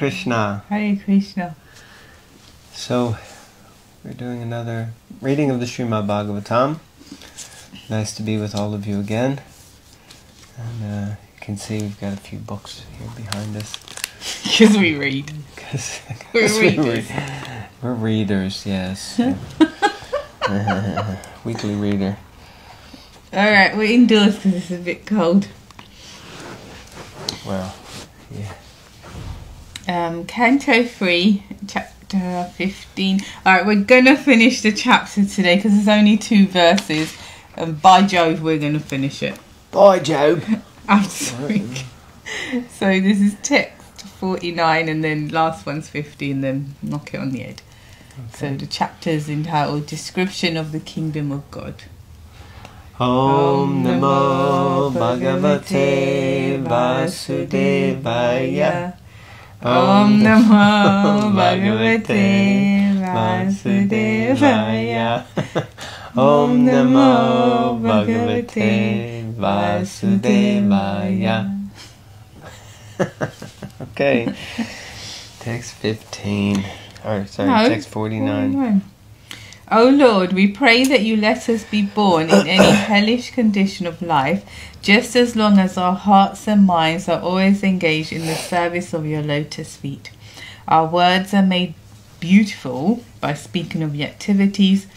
Krishna. Hare Krishna. So, we're doing another reading of the Srimad Bhagavatam. Nice to be with all of you again. And uh, you can see we've got a few books here behind us. Because we read. Because we readers. read- We're readers, yes. Weekly reader. Alright, we're indoors because it's a bit cold. Well, yeah. Um, Canto 3, chapter 15. Alright, we're gonna finish the chapter today because there's only two verses. And by Jove, we're gonna finish it. Bye, Job. Absolutely. so this is text 49 and then last one's 50 and then knock it on the head. So the chapter is entitled Description of the Kingdom of God. Om Namo Bhagavate Vasudevaya. Om Namo Bhagavate Vasudevaya. Om Namo Bhagavate Vasudevaya. okay. Text 15. Or, sorry, No, text 49. 49. O Lord, we pray that you let us be born in any hellish condition of life, just as long as our hearts and minds are always engaged in the service of your lotus feet. Our words are made beautiful by speaking of your activities,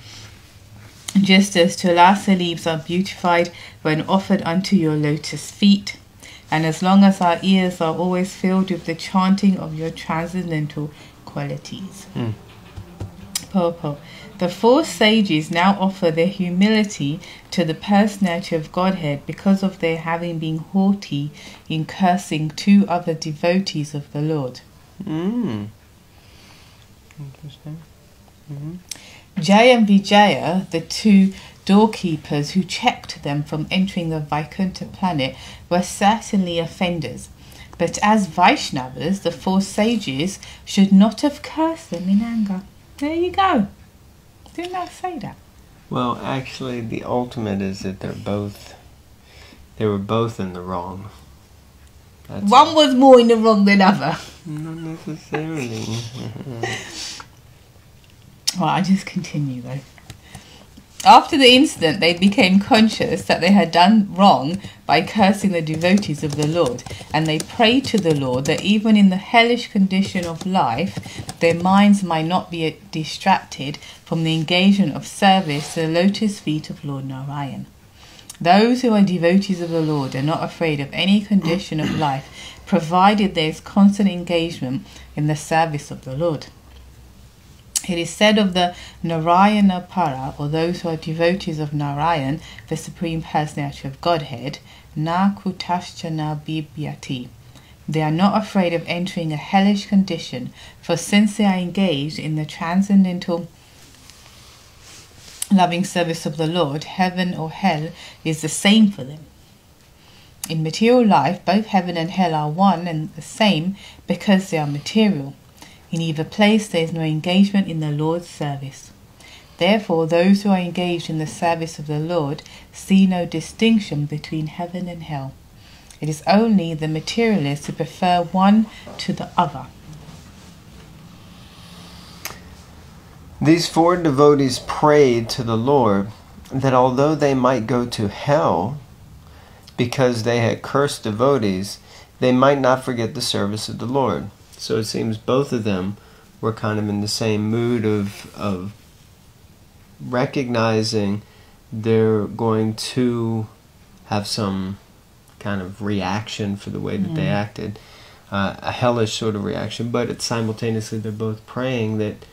just as Tulasi leaves are beautified when offered unto your lotus feet. And as long as our ears are always filled with the chanting of your transcendental qualities. Hmm. Purport. The four sages now offer their humility to the personality of Godhead because of their having been haughty in cursing two other devotees of the Lord. Mm. Interesting. hmm Jaya and Vijaya, the two doorkeepers who checked them from entering the Vaikuntha planet, were certainly offenders. But as Vaishnavas, the four sages should not have cursed them in anger. There you go. Didn't I say that? Well, actually, the ultimate is that they're both. They were both in the wrong. That's One was more in the wrong than other. Not necessarily. Well, I just continue though. After the incident, they became conscious that they had done wrong by cursing the devotees of the Lord, and they prayed to the Lord that even in the hellish condition of life, their minds might not be distracted from the engagement of service to the lotus feet of Lord Narayan. Those who are devotees of the Lord are not afraid of any condition of life, provided there is constant engagement in the service of the Lord. It is said of the Narayana Para, or those who are devotees of Narayan, the Supreme Personality of Godhead, Na Kutascha na Bibyati. They are not afraid of entering a hellish condition, for since they are engaged in the transcendental loving service of the Lord, heaven or hell is the same for them. In material life, both heaven and hell are one and the same because they are material. In either place, there is no engagement in the Lord's service. Therefore, those who are engaged in the service of the Lord see no distinction between heaven and hell. It is only the materialists who prefer one to the other. These four devotees prayed to the Lord that although they might go to hell because they had cursed devotees, they might not forget the service of the Lord. So it seems both of them were kind of in the same mood of of recognizing they're going to have some kind of reaction for the way that they acted, uh, a hellish sort of reaction. But it's simultaneously they're both praying that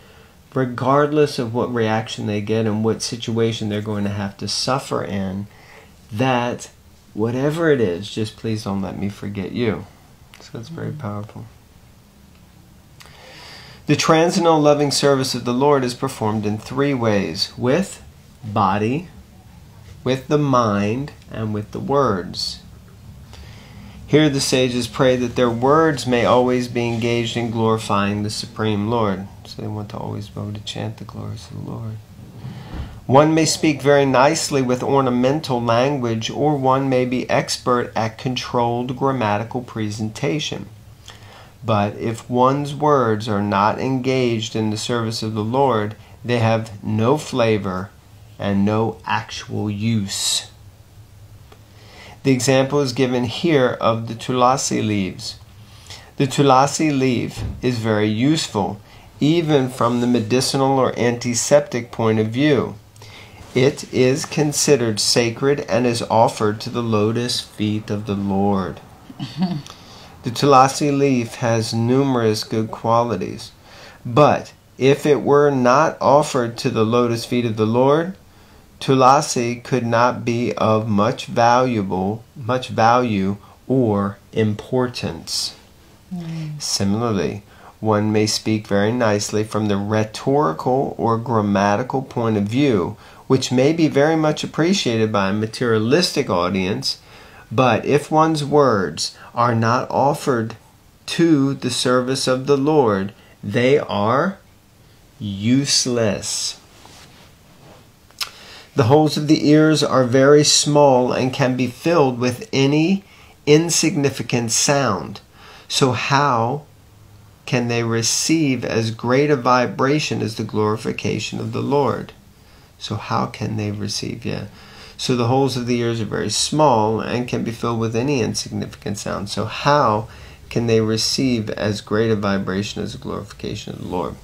regardless of what reaction they get and what situation they're going to have to suffer in, that whatever it is, just please don't let me forget you. So it's very powerful. The transcendental loving service of the Lord is performed in three ways with body, with the mind, and with the words. Here the sages pray that their words may always be engaged in glorifying the Supreme Lord. So they want to always be able to chant the glories of the Lord. One may speak very nicely with ornamental language, or one may be expert at controlled grammatical presentation. But if one's words are not engaged in the service of the Lord, they have no flavor and no actual use. The example is given here of the tulasi leaves. The tulasi leaf is very useful, even from the medicinal or antiseptic point of view. It is considered sacred and is offered to the lotus feet of the Lord. the tulasi leaf has numerous good qualities, but if it were not offered to the lotus feet of the Lord, tulasi could not be of much valuable, much value or importance. Mm. Similarly, one may speak very nicely from the rhetorical or grammatical point of view, which may be very much appreciated by a materialistic audience, but if one's words are not offered to the service of the Lord, they are useless. The holes of the ears are very small and can be filled with any insignificant sound. So, how can they receive as great a vibration as the glorification of the Lord? So, how can they receive? Yeah. So, the holes of the ears are very small and can be filled with any insignificant sound. So, how can they receive as great a vibration as the glorification of the Lord?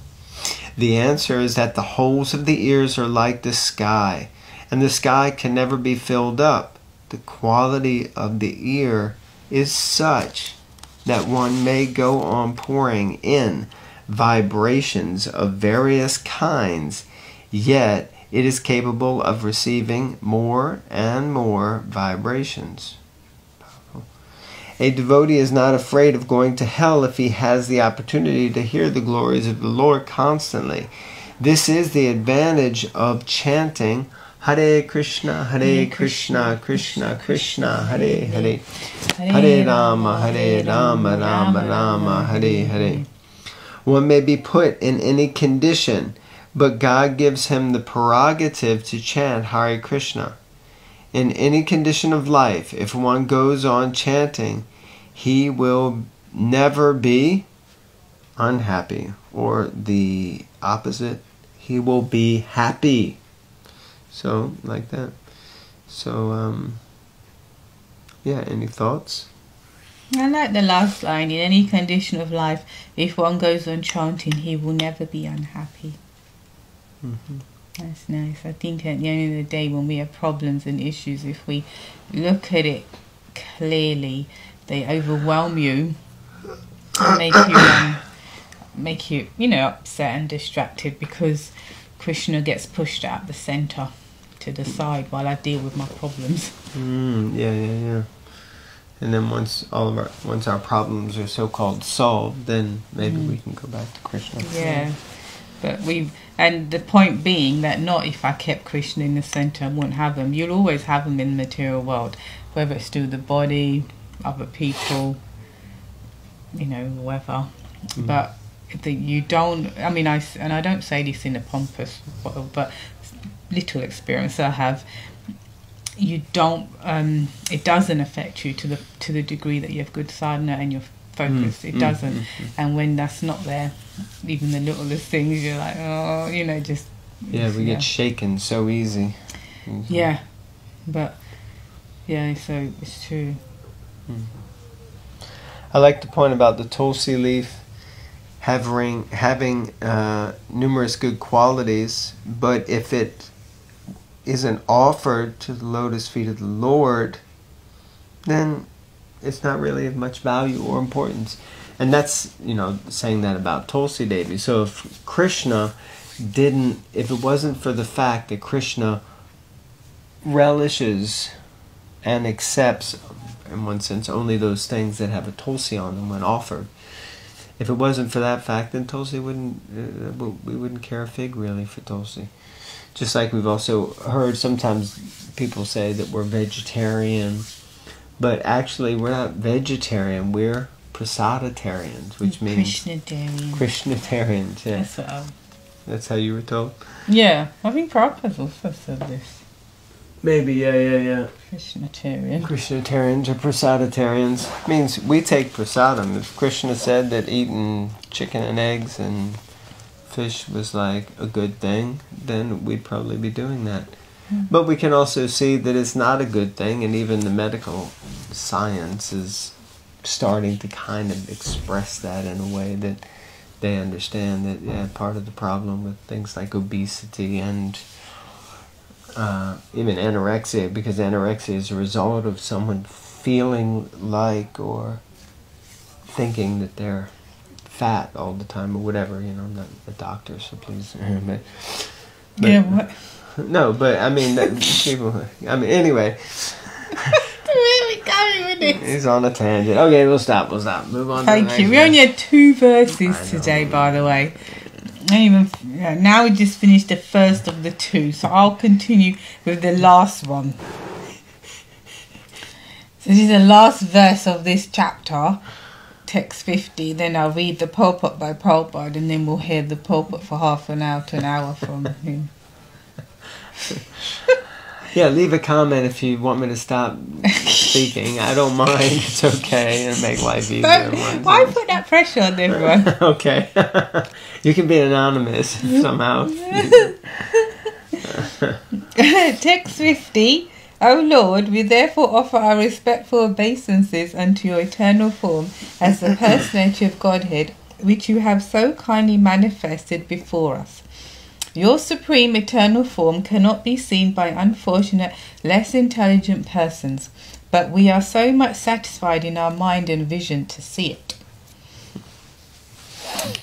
The answer is that the holes of the ears are like the sky, and the sky can never be filled up. The quality of the ear is such that one may go on pouring in vibrations of various kinds, yet it is capable of receiving more and more vibrations. A devotee is not afraid of going to hell if he has the opportunity to hear the glories of the Lord constantly. This is the advantage of chanting Hare Krishna, Hare Krishna, Krishna Krishna, Hare Hare, Hare Rama, Hare Rama, Rama Rama, Hare Hare. One may be put in any condition, but God gives him the prerogative to chant Hare Krishna. In any condition of life, if one goes on chanting, he will never be unhappy, or the opposite, he will be happy. So, like that. So, um, yeah, any thoughts? I like the last line. In any condition of life, if one goes on chanting, he will never be unhappy. Mm-hmm. That's nice. I think at the end of the day, when we have problems and issues, if we look at it clearly, they overwhelm you, make you um, make you you know upset and distracted because Krishna gets pushed out the center to the side while I deal with my problems. Mm, yeah, yeah, yeah. And then once all of our once our problems are so called solved, then maybe mm. we can go back to Krishna. Yeah. But we and the point being that not if I kept Krishna in the center, I wouldn't have them. You'll always have them in the material world, whether it's through the body, other people, you know, whatever. Mm. But the, you don't. I mean, I and I don't say this in a pompous, but little experience I have, you don't. Um, it doesn't affect you to the to the degree that you have good sadhana and you're focused. Mm, it mm, doesn't. Mm, mm, and when that's not there, even the littlest things, you're like, oh, you know, just. Yeah, we get shaken so easy. Yeah, but yeah, so it's true. Mm. I like the point about the tulsi leaf having having uh, numerous good qualities, but if it isn't offered to the lotus feet of the Lord, then it's not really of much value or importance. And that's, you know, saying that about Tulsi Devi. So if Krishna didn't, if it wasn't for the fact that Krishna relishes and accepts, in one sense, only those things that have a Tulsi on them when offered, if it wasn't for that fact, then Tulsi wouldn't, uh, we wouldn't care a fig really for Tulsi. Just like we've also heard sometimes people say that we're vegetarian, but actually we're not vegetarian, we're prasaditarians, which mm, means Krishnatarians. Krishnatarians, yeah. That's, what, That's how you were told? Yeah, I think Prabhupada also said this. Maybe, yeah, yeah, yeah. Krishnatarian. Krishnatarians or prasaditarians. Means we take prasadam. If Krishna said that eating chicken and eggs and fish was like a good thing, then we'd probably be doing that. But we can also see that it's not a good thing, and even the medical science is starting to kind of express that in a way that they understand that yeah, part of the problem with things like obesity and uh, even anorexia, because anorexia is a result of someone feeling like or thinking that they're fat all the time or whatever. You know, I'm not a doctor, so please. But, but- yeah, what? No, but I mean, that, people. I mean, anyway, Where are we going with this? he's on a tangent. Okay, we'll stop. We'll stop. Move on. to the Thank you. We only had two verses today, by the way. Even now we just finished the first of the two, so I'll continue with the last one. So this is the last verse of this chapter, text fifty. Then I'll read the pulpit by pulpit, and then we'll hear the pulpit for half an hour to an hour from him. Yeah, leave a comment if you want me to stop speaking. I don't mind. It's okay, and make life easier. Don't, why put that pressure on everyone? okay. you can be anonymous mm-hmm. somehow. Text 50. O Lord, we therefore offer our respectful obeisances unto your eternal form as the personage of Godhead, which you have so kindly manifested before us. Your supreme eternal form cannot be seen by unfortunate, less intelligent persons, but we are so much satisfied in our mind and vision to see it.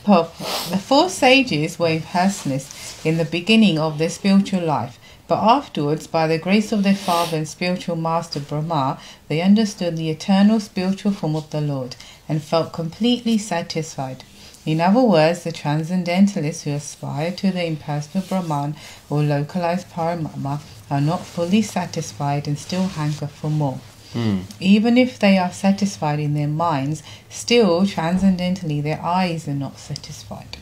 The four sages were impersonalists in the beginning of their spiritual life, but afterwards, by the grace of their father and spiritual master Brahma, they understood the eternal spiritual form of the Lord and felt completely satisfied. In other words, the transcendentalists who aspire to the impersonal Brahman or localized Paramatma are not fully satisfied and still hanker for more. Hmm. Even if they are satisfied in their minds, still transcendentally their eyes are not satisfied.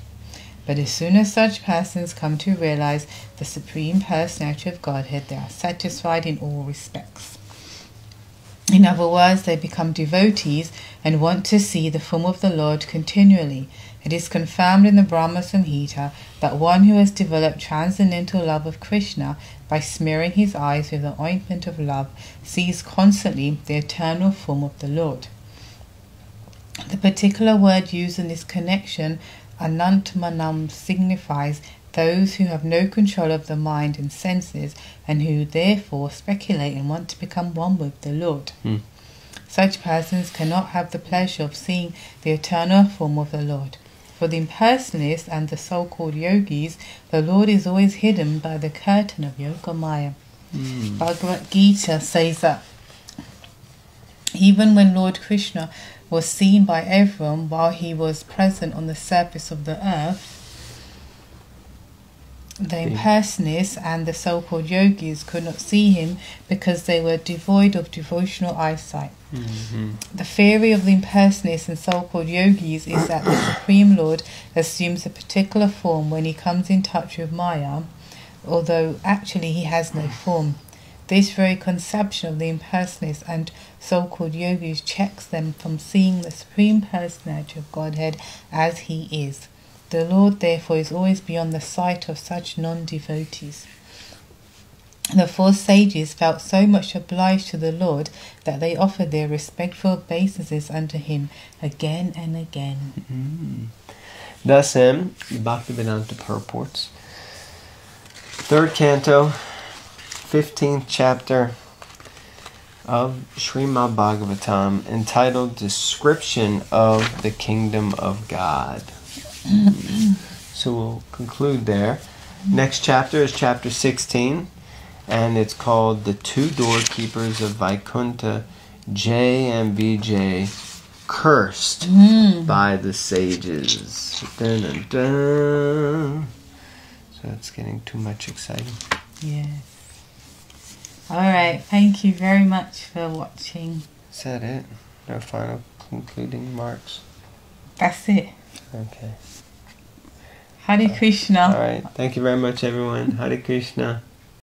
But as soon as such persons come to realize the Supreme Personality of Godhead, they are satisfied in all respects. In other words, they become devotees and want to see the form of the Lord continually. It is confirmed in the Brahma Samhita that one who has developed transcendental love of Krishna by smearing his eyes with the ointment of love sees constantly the eternal form of the Lord. The particular word used in this connection, anatmavatam, signifies those who have no control of the mind and senses and who therefore speculate and want to become one with the Lord. Hmm. Such persons cannot have the pleasure of seeing the eternal form of the Lord. For the impersonalists and the so called yogis, the Lord is always hidden by the curtain of Yoga Maya. Hmm. Bhagavad Gita says that even when Lord Krishna was seen by everyone while he was present on the surface of the earth, the impersonalists and the so called yogis could not see him because they were devoid of devotional eyesight. Mhm. The theory of the impersonalists and so called yogis is that the Supreme Lord assumes a particular form when he comes in touch with Maya, although actually he has no form. This very conception of the impersonalists and so called yogis checks them from seeing the Supreme Personality of Godhead as he is. The Lord, therefore, is always beyond the sight of such non devotees. The four sages felt so much obliged to the Lord that they offered their respectful obeisances unto him again and again. Mm-hmm. Thus um, end Bhaktivedanta purports. Third canto, 15th chapter of Srimad Bhagavatam entitled Description of the Kingdom of God. so we'll conclude there. Next chapter is chapter 16, and it's called The Two Doorkeepers of Vaikuntha, Jay and Vijay, Cursed mm-hmm. by the sages. Dun, dun, dun. So it's getting too much exciting. Yes. All right. Thank you very much for watching. Is that it? No final concluding remarks? That's it. Okay. Hare Krishna. All right. Thank you very much, everyone. Hare Krishna.